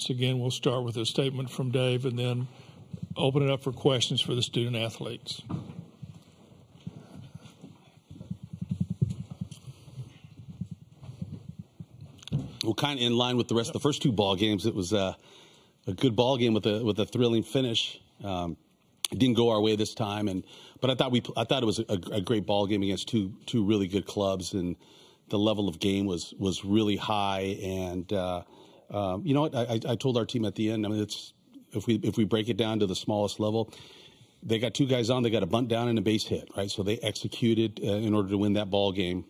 Once again, we'll start with a statement from Dave and then open it up for questions for the student athletes. Well, kind of in line with the rest of the first two ball games, it was uh, a good ball game with a with a thrilling finish. Um, didn't go our way this time, and but I thought we I thought it was a, a, great ball game against two two really good clubs, and the level of game was was really high. And uh, um, you know what? I, I told our team at the end. I mean, it's if we if we break it down to the smallest level, they got two guys on. They got a bunt down and a base hit, right? So they executed uh, in order to win that ball game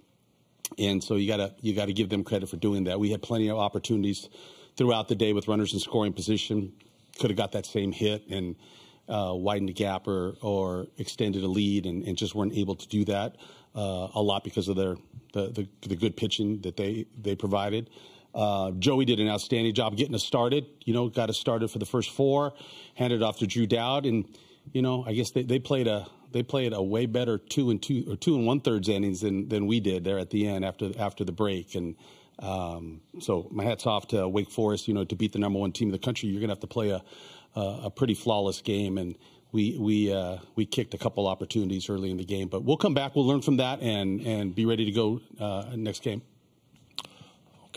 and so you gotta you gotta give them credit for doing that. We had plenty of opportunities throughout the day with runners in scoring position. Could have got that same hit and uh, widened the gap or or extended a lead, and, and just weren't able to do that uh, a lot because of their the, the, the good pitching that they they provided. Uh, Joey did an outstanding job getting us started. You know, got us started for the first four, handed off to Drew Dowd, and you know, I guess they, they played a they played a way better two and two or two and one thirds innings than than we did there at the end after after the break. And um, so my hats off to Wake Forest. You know, to beat the number one team in the country, you're going to have to play a, a, a pretty flawless game. And we we uh, we kicked a couple opportunities early in the game, but we'll come back. We'll learn from that and and be ready to go uh, next game.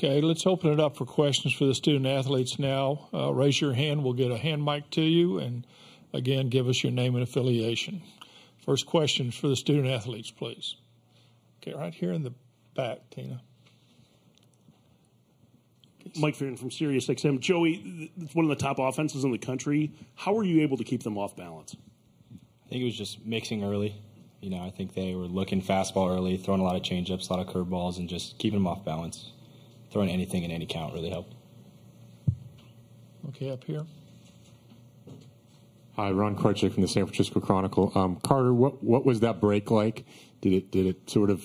Okay, let's open it up for questions for the student athletes now. Uh, raise your hand. We'll get a hand mic to you, and again, give us your name and affiliation. First questions for the student athletes, please. Okay, right here in the back, Tina. Mike Farron from SiriusXM. Joey, it's one of the top offenses in the country. How were you able to keep them off balance? I think it was just mixing early. You know, I think they were looking fastball early, throwing a lot of changeups, a lot of curveballs, and just keeping them off balance. Throwing anything in any count really helped. Okay, up here. Hi, Ron Kroichick from the San Francisco Chronicle. Um, Carter, what what was that break like? Did it did it sort of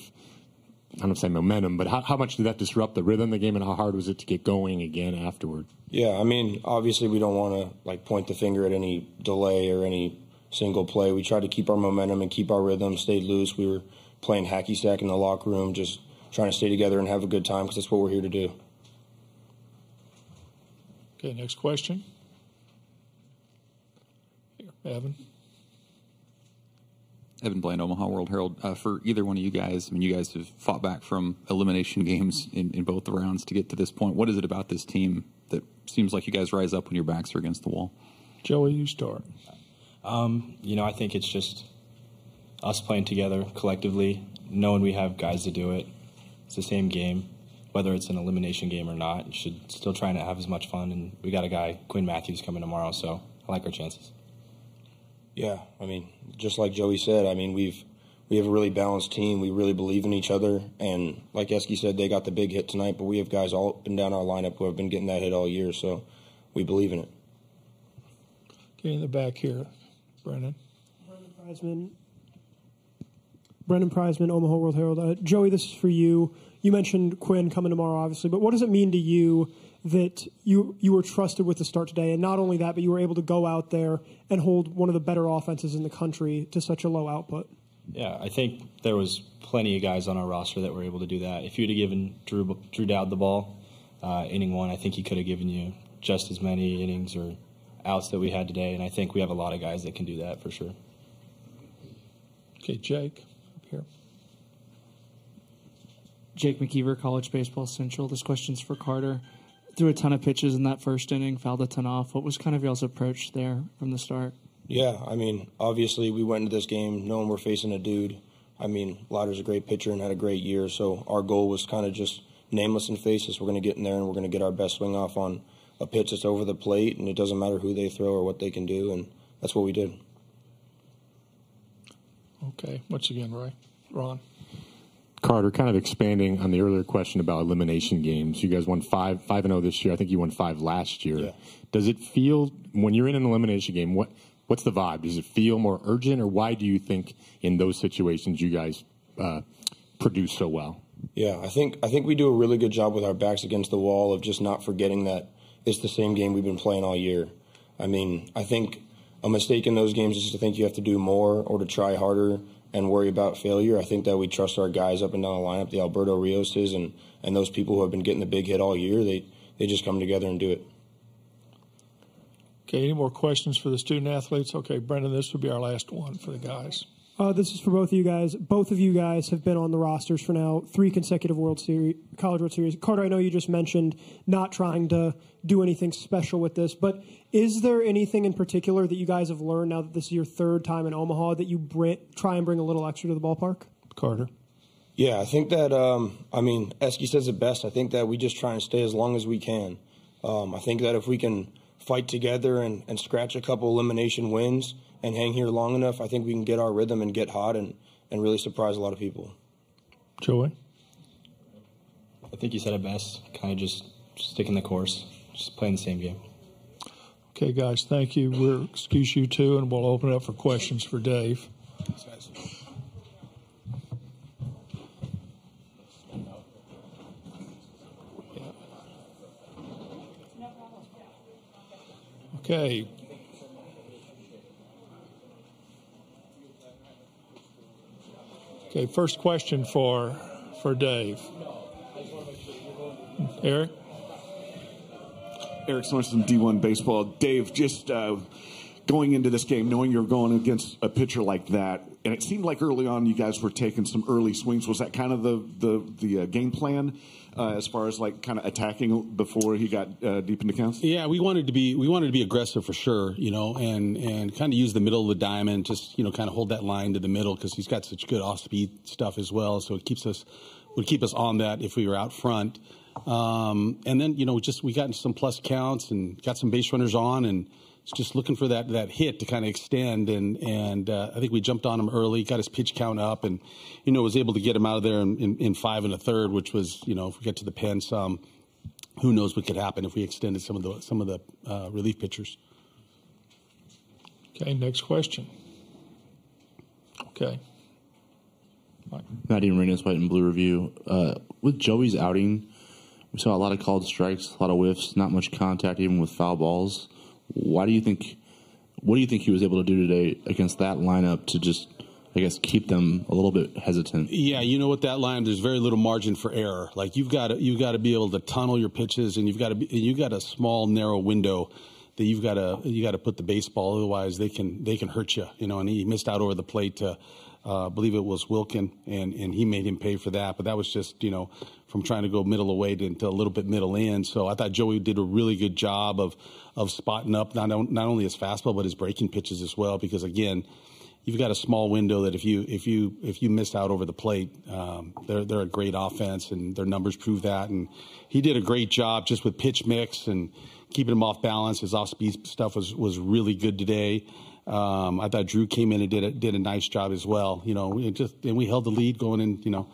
I don't say momentum, but how, how much did that disrupt the rhythm of the game, and how hard was it to get going again afterward? Yeah, I mean, obviously we don't want to like point the finger at any delay or any single play. We tried to keep our momentum and keep our rhythm, stayed loose. We were playing hacky sack in the locker room, just trying to stay together and have a good time because that's what we're here to do. Okay, next question. Here, Evan. Evan Bland, Omaha World Herald. Uh, for either one of you guys, I mean, you guys have fought back from elimination games in, in both the rounds to get to this point. What is it about this team that seems like you guys rise up when your backs are against the wall? Joey, you start. Um, you know, I think it's just us playing together collectively, knowing we have guys to do it. It's the same game, whether it's an elimination game or not. You should still try to have as much fun. And we got a guy, Quinn Mathews, coming tomorrow, so I like our chances. Yeah, I mean, just like Joey said, I mean, we've we have a really balanced team. We really believe in each other, and like Eski said, they got the big hit tonight. But we have guys all up and down our lineup who have been getting that hit all year, so we believe in it. Okay, in the back here, Brennan. Brendan Prizeman. Brendan Prizeman, Omaha World Herald. Uh, Joey, this is for you. You mentioned Quinn coming tomorrow, obviously, but what does it mean to you that you you were trusted with the start today, and not only that, but you were able to go out there and hold one of the better offenses in the country to such a low output. Yeah, I think there was plenty of guys on our roster that were able to do that. If you'd have given Drew Drew Dowd the ball, uh, inning one, I think he could have given you just as many innings or outs that we had today, and I think we have a lot of guys that can do that for sure. Okay, Jake, up here. Jake McKeever, College Baseball Central. This question's for Carter threw a ton of pitches in that first inning, fouled a ton off. What was kind of y'all's approach there from the start? Yeah, I mean, obviously we went into this game knowing we're facing a dude. I mean, Lowder's a great pitcher and had a great year, so our goal was kind of just nameless and faceless. We're going to get in there and we're going to get our best swing off on a pitch that's over the plate, and it doesn't matter who they throw or what they can do, and that's what we did. Okay, once again, Ray, Ron. Carter, kind of expanding on the earlier question about elimination games. You guys won five, five and zero oh this year. I think you won five last year. Yeah. Does it feel when you're in an elimination game? What what's the vibe? Does it feel more urgent, or why do you think in those situations you guys uh, produce so well? Yeah, I think I think we do a really good job with our backs against the wall of just not forgetting that it's the same game we've been playing all year. I mean, I think a mistake in those games is to think you have to do more or to try harder and worry about failure. I think that we trust our guys up and down the lineup, the Alberto Rioses and, and those people who have been getting the big hit all year. They, they just come together and do it. Okay, any more questions for the student athletes? Okay, Brendan, this will be our last one for the guys. Uh, this is for both of you guys. Both of you guys have been on the rosters for now three consecutive World Series, College World Series. Carter, I know you just mentioned not trying to do anything special with this, but is there anything in particular that you guys have learned now that this is your third time in Omaha that you bring, try and bring a little extra to the ballpark? Carter. Yeah, I think that, um, I mean, Esky says it best. I think that we just try and stay as long as we can. Um, I think that if we can fight together and, and scratch a couple elimination wins – and hang here long enough, I think we can get our rhythm and get hot and, and really surprise a lot of people. Joey? I think you said it best. Kind of just sticking the course, just playing the same game. Okay, guys, thank you. We'll excuse you too, and we'll open it up for questions for Dave. Okay, Okay, first question for for Dave. Eric. Eric Sorensen, D1 Baseball. Dave, just uh, going into this game, knowing you're going against a pitcher like that, and it seemed like early on you guys were taking some early swings. Was that kind of the the, the uh, game plan? uh, as far as like kind of attacking before he got uh, deep into counts? Yeah, we wanted to be we wanted to be aggressive for sure, you know, and and kind of use the middle of the diamond, just you know, kind of hold that line to the middle because he's got such good off speed stuff as well. So it keeps us would keep us on that if we were out front. Um, and then you know, just we got some plus counts and got some base runners on and just looking for that that hit to kind of extend, and and uh, I think we jumped on him early, got his pitch count up, and you know was able to get him out of there in, in, in five and a third, which was you know if we get to the pen some, who knows what could happen if we extended some of the some of the uh, relief pitchers. Okay, next question. Okay. Matty Marinas, White and Blue Review. Uh, with Joey's outing, we saw a lot of called strikes, a lot of whiffs, not much contact, even with foul balls. Why do you think? What do you think he was able to do today against that lineup to just, I guess, keep them a little bit hesitant? Yeah, you know what that line. There's very little margin for error. Like you've got to you've got to be able to tunnel your pitches, and you've got to be you got a small narrow window that you've got to you got to put the baseball. Otherwise, they can they can hurt you. You know, and he missed out over the plate to. Uh, I believe it was Wilken, and, and he made him pay for that. But that was just, you know, from trying to go middle away to, to a little bit middle in. So I thought Joey did a really good job of of spotting up not not only his fastball but his breaking pitches as well. Because again, you've got a small window that if you if you if you miss out over the plate, um, they're they're a great offense and their numbers prove that. And he did a great job just with pitch mix and keeping him off balance. His off speed stuff was was really good today. Um, I thought Drew came in and did a, did a nice job as well. You know, we just and we held the lead going in. You know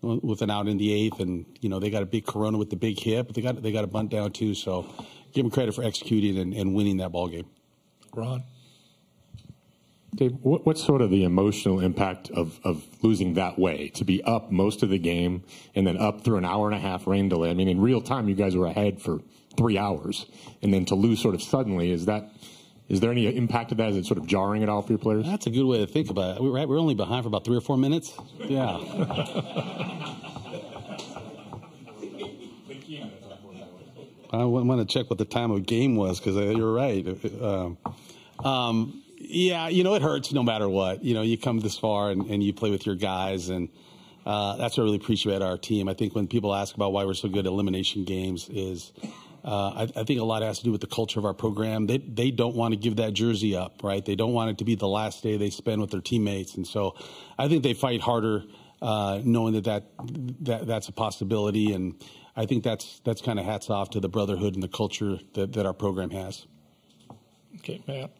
with an out in the eighth, and you know they got a big Corona with the big hit, but they got they got a bunt down too. So give them credit for executing and, and winning that ball game. Ron. Dave, what, what's sort of the emotional impact of, of losing that way? To be up most of the game and then up through an hour and a half rain delay. I mean, in real time, you guys were ahead for three hours, and then to lose sort of suddenly is that is there any impact of that? Is it sort of jarring at all for your players? That's a good way to think about it. We're, right, we're only behind for about three or four minutes. Yeah. I want to check what the time of game was because you're right. Um, um, yeah, you know, it hurts no matter what. You know, you come this far and, and you play with your guys, and uh, that's what I really appreciate our team. I think when people ask about why we're so good at elimination games, is uh, I, I, think a lot has to do with the culture of our program. They they don't want to give that jersey up, right? They don't want it to be the last day they spend with their teammates, and so I think they fight harder, uh, knowing that, that that that's a possibility. And I think that's that's kind of hats off to the brotherhood and the culture that, that our program has. Okay, Matt.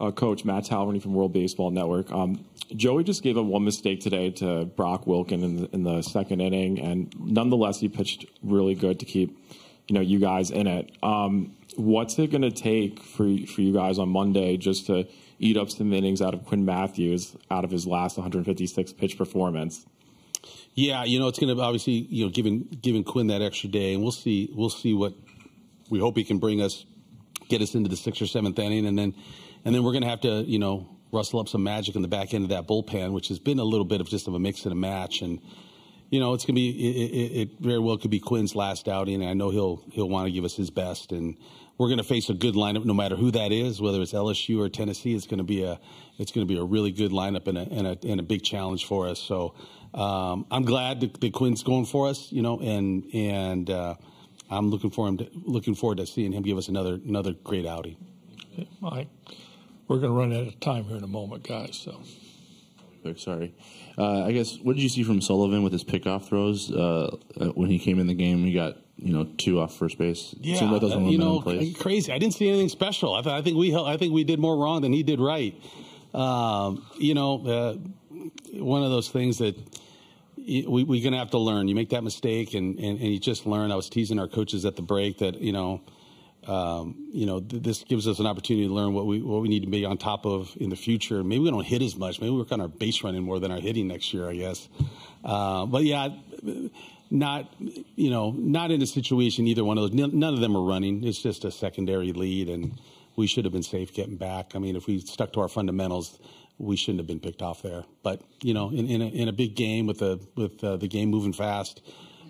Uh, Coach Matt Talverney from World Baseball Network. Um, Joey just gave up one mistake today to Brock Wilken in the, in the, second inning, and nonetheless, he pitched really good to keep you know you guys in it. Um, what's it going to take for for you guys on Monday just to eat up some innings out of Quinn Mathews out of his last 156 pitch performance? Yeah, you know it's going to obviously you know giving giving Quinn that extra day, and we'll see we'll see what we hope he can bring us, get us into the sixth or seventh inning, and then and then we're going to have to you know rustle up some magic in the back end of that bullpen, which has been a little bit of just of a mix and a match. And you know, it's gonna be it, it, it very well could be Quinn's last outing, and I know he'll he'll want to give us his best, and we're gonna face a good lineup no matter who that is, whether it's LSU or Tennessee. It's gonna be a it's gonna be a really good lineup and a and a, and a big challenge for us. So um, I'm glad that, that Quinn's going for us, you know, and and uh, I'm looking for him to, looking forward to seeing him give us another another great outing. Mike, we're going to run out of time here in a moment, guys. So. Quick, sorry. Uh, I guess what did you see from Sullivan with his pickoff throws uh, uh, when he came in the game? He got you know two off first base. Yeah, like uh, you know, crazy. I didn't see anything special. I, th- I think we I think we did more wrong than he did right. Um, you know, uh, one of those things that we, we're going to have to learn. You make that mistake, and, and, and you just learn. I was teasing our coaches at the break that you know. Um, you know, th- this gives us an opportunity to learn what we what we need to be on top of in the future. Maybe we don't hit as much. Maybe we work on our base running more than our hitting next year. I guess. Uh, but yeah, not you know not in a situation either one of those. None none of them are running. It's just a secondary lead, and we should have been safe getting back. I mean, if we stuck to our fundamentals, we shouldn't have been picked off there. But you know, in in a, in a big game with the with uh, the game moving fast,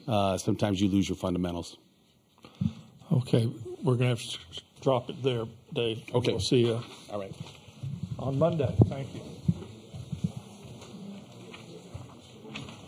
uh, sometimes you lose your fundamentals. Okay, we're going to have to drop it there, Dave. Okay. We'll see you All right. on Monday. Thank you.